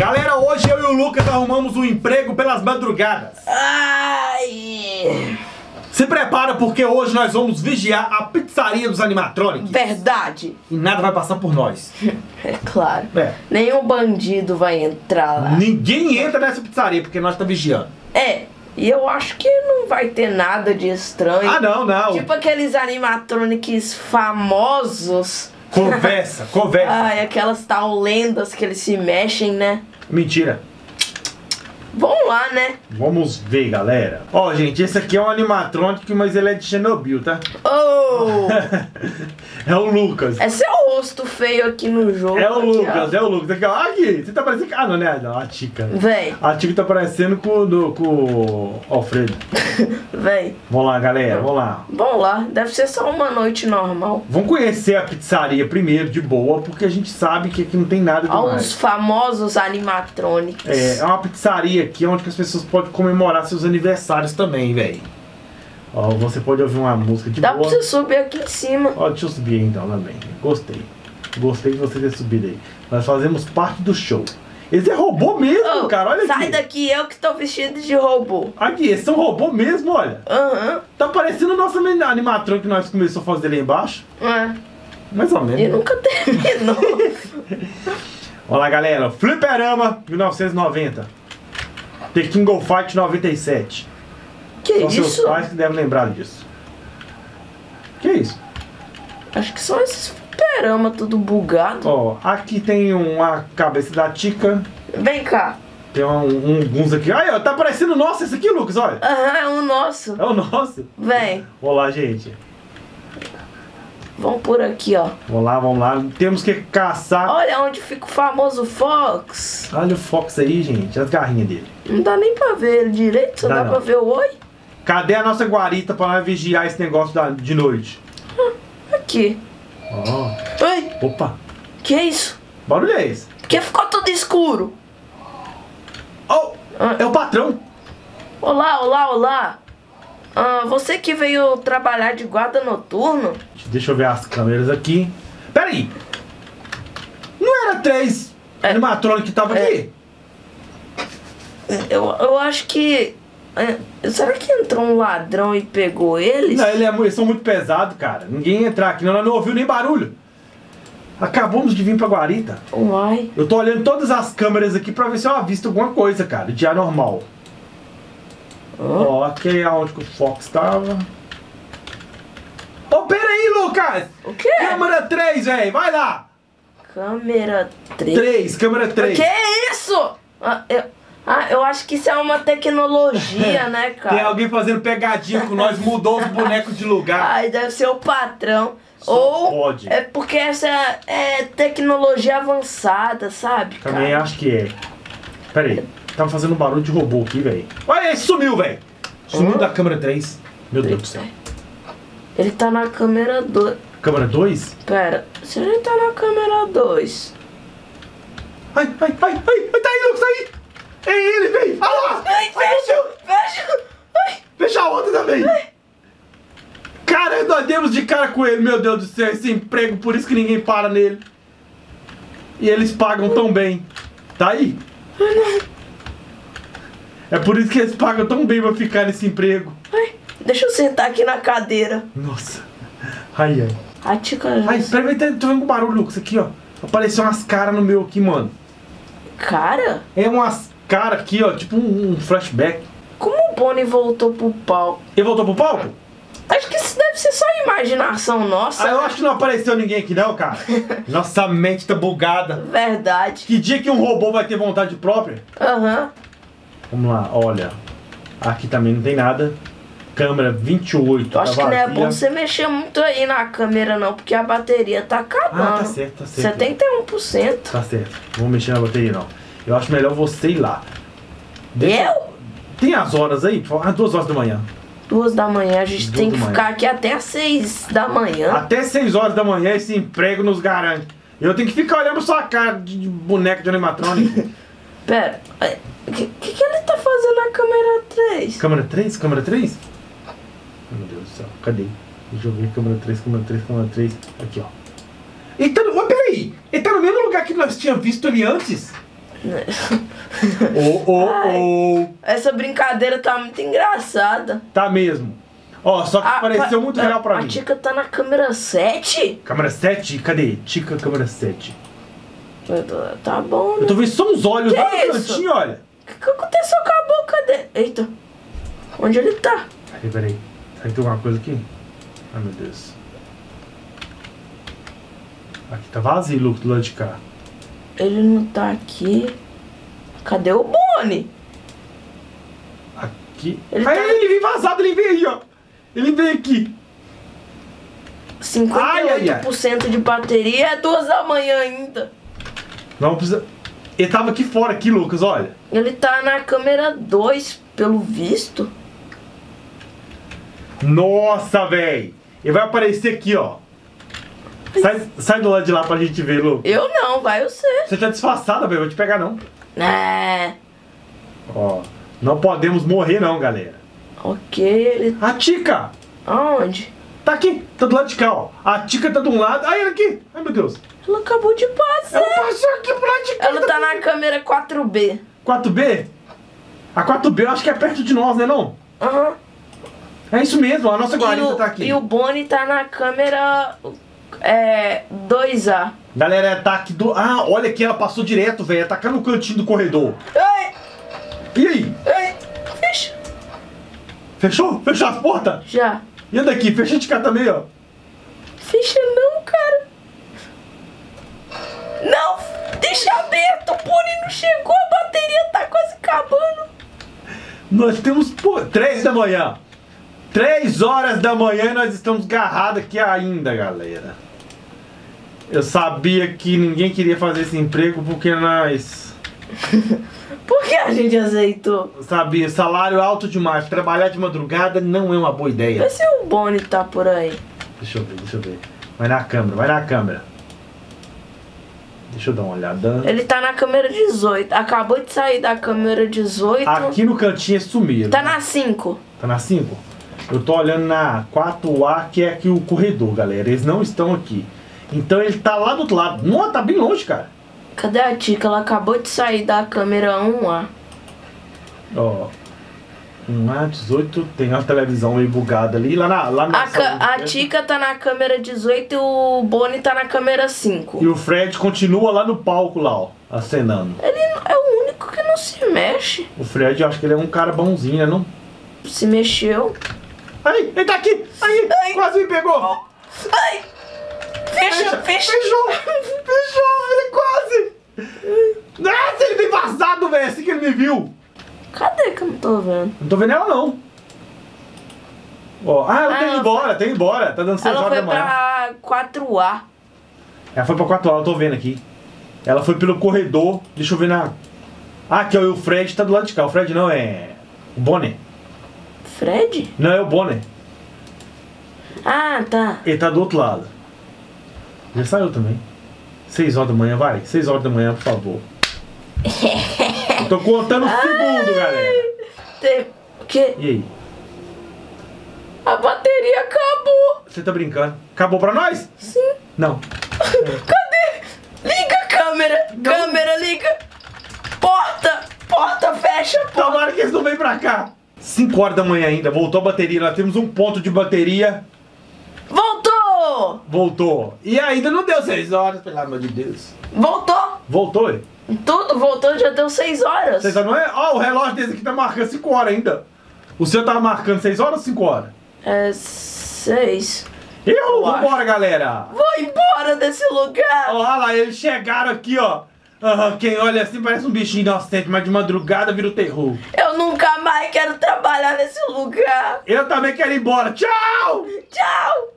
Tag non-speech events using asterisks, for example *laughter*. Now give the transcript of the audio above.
Galera, hoje eu e o Lucas arrumamos um emprego pelas madrugadas. Ai. Se prepara porque hoje nós vamos vigiar a pizzaria dos animatronics. Verdade. E nada vai passar por nós. *laughs* É claro. É. Nenhum bandido vai entrar lá. Ninguém entra nessa pizzaria porque nós estamos vigiando. É. E eu acho que não vai ter nada de estranho. Ah, não, não. Tipo aqueles animatronics famosos. Conversa, *laughs* conversa. Ai, aquelas tal lendas que eles se mexem, né? Mentira. Vamos lá, né? Vamos ver, galera. Ó, gente, esse aqui é um animatronic, mas ele é de Chernobyl, tá? Oh! *laughs* É o Lucas. é seu rosto feio aqui no jogo. É o aqui, Lucas, é o Lucas. Aqui, ó. Aqui, você tá parecendo. Ah, não, né? Não, a Tica. ó. Véi, A Tica tá parecendo com, o do, com o Alfredo. *laughs* véi. Vamos lá, galera, vamos lá. Vamos lá. Deve ser só uma noite normal. Vamos conhecer a pizzaria primeiro, de boa, porque a gente sabe que aqui não tem nada Ó, demais. os famosos animatronics. É, é uma pizzaria aqui onde que as pessoas podem comemorar seus aniversários também, velho. Ó, você pode ouvir uma música de Dá boa. pra você subir aqui em cima. Ó, deixa eu subir aí então também. Gostei. Gostei de você ter subido aí. Nós fazemos parte do show. Esse é robô mesmo, Ô, cara. Olha sai aqui. daqui, eu que tô vestido de robô. Aqui, esse é um robô mesmo, olha. Aham. Tá parecendo o nosso animatrão que nós começamos a fazer lá embaixo. É. Mais ou E menos. nunca terminou. *laughs* Olha lá, galera. Fliperama 1990. The King of Fight 97. que São seus isso? pais que devem lembrar disso. Que isso? Acho que são esses fliperama tudo bugado. Ó, aqui tem uma cabeça da Tica. Vem cá. Tem um, um, uns aqui. Aí, ó, tá parecendo o nosso esse aqui, Lucas, olha. Aham, é o nosso. É o nosso. Vem. Vamos lá, gente. Vamos por aqui, ó. Vamos lá, vamos lá. Temos que caçar. Olha onde fica o famoso Fox. Olha o Fox aí, gente. As garrinhas dele. Não dá nem pra ver ele direito, só Dá dá, não. pra ver o oi. Cadê a nossa guarita pra nós vigiar esse negócio da, de noite? Aqui. Ó. Oi, Opa. que isso? Barulho é esse? Por que ficou tudo escuro? Oh, é o patrão. Olá, olá, olá. Ah, você que veio trabalhar de guarda noturno? Deixa eu ver as câmeras aqui. Peraí. Não era três É. animatrônicos que tava É. aqui? Eu, eu acho que. é, será que entrou um ladrão e pegou eles? Não, ele é eles são muito pesados, cara. Ninguém ia entrar aqui, não, não ouviu nem barulho. Acabamos de vir pra guarita. Uai. Eu tô olhando todas as câmeras aqui pra ver se eu avisto alguma coisa, cara, de anormal. Hã? Ó, aqui é onde que o Fox tava. Ô, pera aí, Lucas! O quê? Câmera 3, velho, vai lá! Câmera 3. 3, câmera 3. Que isso? Ah eu, ah, eu acho que isso é uma tecnologia, né, *laughs* cara? Tem alguém fazendo pegadinha com nós, mudou os bonecos de lugar. Ai, deve ser o patrão. Só Ou pode. é porque essa é tecnologia avançada, sabe? Também cara? acho que é. Pera aí, tava fazendo barulho de robô aqui, velho. Olha esse sumiu, velho. Sumiu Hã? da câmera 3. Meu Deus do céu. Ele tá na câmera 2. Câmera 2? Pera, se ele tá na câmera 2. Ai, ai, ai, ai, ai, tá aí, Lucas, tá aí. É ele, velho. Ah lá. Ai, fecha! Fecha! Ai, Fecha a outra também. Cara, nós demos de cara com ele, meu Deus do céu, esse emprego, por isso que ninguém para nele. E eles pagam tão bem. Tá aí? É por isso que eles pagam tão bem pra ficar nesse emprego. ai, deixa eu sentar aqui na cadeira. Nossa. Ai, ai. A tica já. Ai, peraí, tá- tô vendo com barulho, Lucas, aqui, ó. Apareceu umas caras no meu aqui, mano. Cara, É umas caras aqui, ó, tipo um, um flashback. como o Bonnie voltou pro palco? Ele voltou pro palco? Acho que isso deve ser só imaginação nossa. Ah, eu né? acho que não apareceu ninguém aqui não, cara. *laughs* Nossa mente tá bugada. Verdade. Que dia que um robô vai ter vontade própria? Aham. Vamos lá, olha. Aqui também não tem nada. Câmera 28, Eu acho tá que não é bom você mexer muito aí na câmera, não, porque a bateria tá acabando. Ah, tá certo, tá certo. 71%. Tá certo. Não vou mexer na bateria, não. Eu acho melhor você ir lá. Eu? Tem as horas aí? Ah, duas horas da manhã. Duas da manhã, a gente Duas tem que manhã. ficar aqui até seis da manhã. Até 6 horas da manhã esse emprego nos garante. Eu tenho que ficar olhando sua cara de de boneco de animatrônico. *laughs* Pera, o que, que, ele tá fazendo na câmera 3? câmera 3? Câmera 3? Meu Deus do céu, cadê? Deixa eu ver, câmera 3, câmera 3, câmera 3. Aqui, ó. Ele tá no... Ô, peraí! Ele tá no mesmo lugar que nós tínhamos visto ele antes? *laughs* Ô, ô, ô. Essa brincadeira tá muito engraçada. Tá mesmo. Ó, só que Ah, pareceu pa- muito real pra a mim. Tica tá na câmera 7? Câmera 7? Cadê? Tica, câmera 7. Tá bom, Eu tô vendo só uns olhos Que lá no isso? cantinho, olha. O que, que aconteceu com a boca dele? Eita. Onde ele tá? Peraí, peraí. Será que tem alguma coisa aqui? Ai, meu Deus. Aqui tá vazio, Lucas, do lado de cá. Ele não tá aqui. Cadê o Boni? Aqui. Ele aí tá- ele vem vazado, ele vem aí, ó. Ele vem aqui. 58% Ai, ai, ai. de bateria é duas da manhã ainda. Não precisa. Ele tava aqui fora, aqui, Lucas, olha. Ele tá na câmera 2, pelo visto. Nossa, véi. Ele vai aparecer aqui, ó. Sai, sai do lado de lá pra gente ver, Lucas. Eu não, vai você. Você tá disfarçada, velho. Vou te pegar, não. É. Ó. Não podemos morrer, não, galera. Ok, ele. A Tica! Aonde? Tá aqui, tá do lado de cá, ó. A Tica tá de um lado. Ai, ela aqui. Ai, meu Deus. Ela acabou de passar. Ela passou aqui pro lado de cá. Ela tá na câmera 4B. 4B? A 4B eu acho que é perto de nós, né, não? Aham. É isso mesmo, a nossa guarita o- tá aqui. e o Boni tá na câmera é, 2A. Galera, tá aqui do... Ah, olha aqui, ela passou direto, velho. Tá cá no cantinho do corredor. Ai, E aí? ai, fecha. Fechou? Fechou as portas? Já. E anda aqui, fecha de cá também, ó. Fecha não, cara. Não, deixa aberto. O Boni não chegou, a bateria tá quase acabando. Nós temos, pô, três da manhã. Três horas da manhã e nós estamos garrados aqui ainda, galera. Eu sabia que ninguém queria fazer esse emprego porque nós... Por que a gente aceitou? Sabia, salário alto demais. Trabalhar de madrugada não é uma boa ideia. Vê se o Boni tá por aí. Deixa eu ver, deixa eu ver. Vai na câmera, vai na câmera. Deixa eu dar uma olhada. Ele tá na câmera 18. Acabou de sair da câmera 18. Aqui no cantinho sumiram. Tá na 5. Tá na 5? Eu tô olhando na 4A, que é aqui o corredor, galera. Eles não estão aqui. Então ele tá lá do outro lado. Não, tá bem longe, cara. Cadê a Tica? Ela acabou de sair da câmera 1A. Ó. 1A, 18, tem uma televisão meio bugada ali. Lá na. Lá na A, ca- a Tica tá na câmera 18 e o Boni tá na câmera 5. E o Fred continua lá no palco, lá, ó. Acenando. Ele é o único que não se mexe. O Fred, eu acho que ele é um cara bonzinho, né? Não? Se mexeu. Aí, ele tá aqui! Aí! Ai. Quase me pegou! Ai! Fecha, fecha. Fechou! Fechou! *laughs* Ele quase! Nossa, vazado, velho! Assim que ele me viu! Cadê que eu não tô vendo? Não tô vendo ela, não. Ó, ah, ela Ah, tem ido ela embora, tem ido embora. Tá dando 6 Ela horas foi da manhã. pra 4A. Ela foi pra 4 horas, eu tô vendo aqui. Ela foi pelo corredor. Deixa eu ver na. Ah, aqui, ó, e o Fred tá do lado de cá. O Fred não é. O Bonner. Fred? Não, é o Bonner. Ah, tá. Ele tá do outro lado. Já saiu também. 6 horas da manhã, vai. 6 horas da manhã, por favor. Eu tô contando o segundo, galera. Tem... Quê? E aí? A bateria acabou. Você tá brincando? Acabou pra nós? Sim. Não. *laughs* Cadê? Liga a câmera. Câmera, liga. Porta. Porta, fecha. Porta. Tomara que eles não venham pra cá. 5 horas da manhã ainda, voltou a bateria. Nós temos um ponto de bateria. Voltou. Voltou. E ainda não deu 6 horas, pelo amor de Deus. Voltou. Voltou? Tudo voltou, já deu 6 horas. Você não é? Ó, o relógio desse aqui tá marcando 5 horas ainda. O seu tava marcando 6 horas ou 5 horas? É 6. Eu, Eu acho. vambora, galera. Vou embora desse lugar. Olha lá, eles chegaram aqui, ó. Aham, quem olha assim parece um bichinho inocente, mas de madrugada vira o terror. Eu nunca mais quero trabalhar nesse lugar. Eu também quero ir embora. Tchau! Tchau.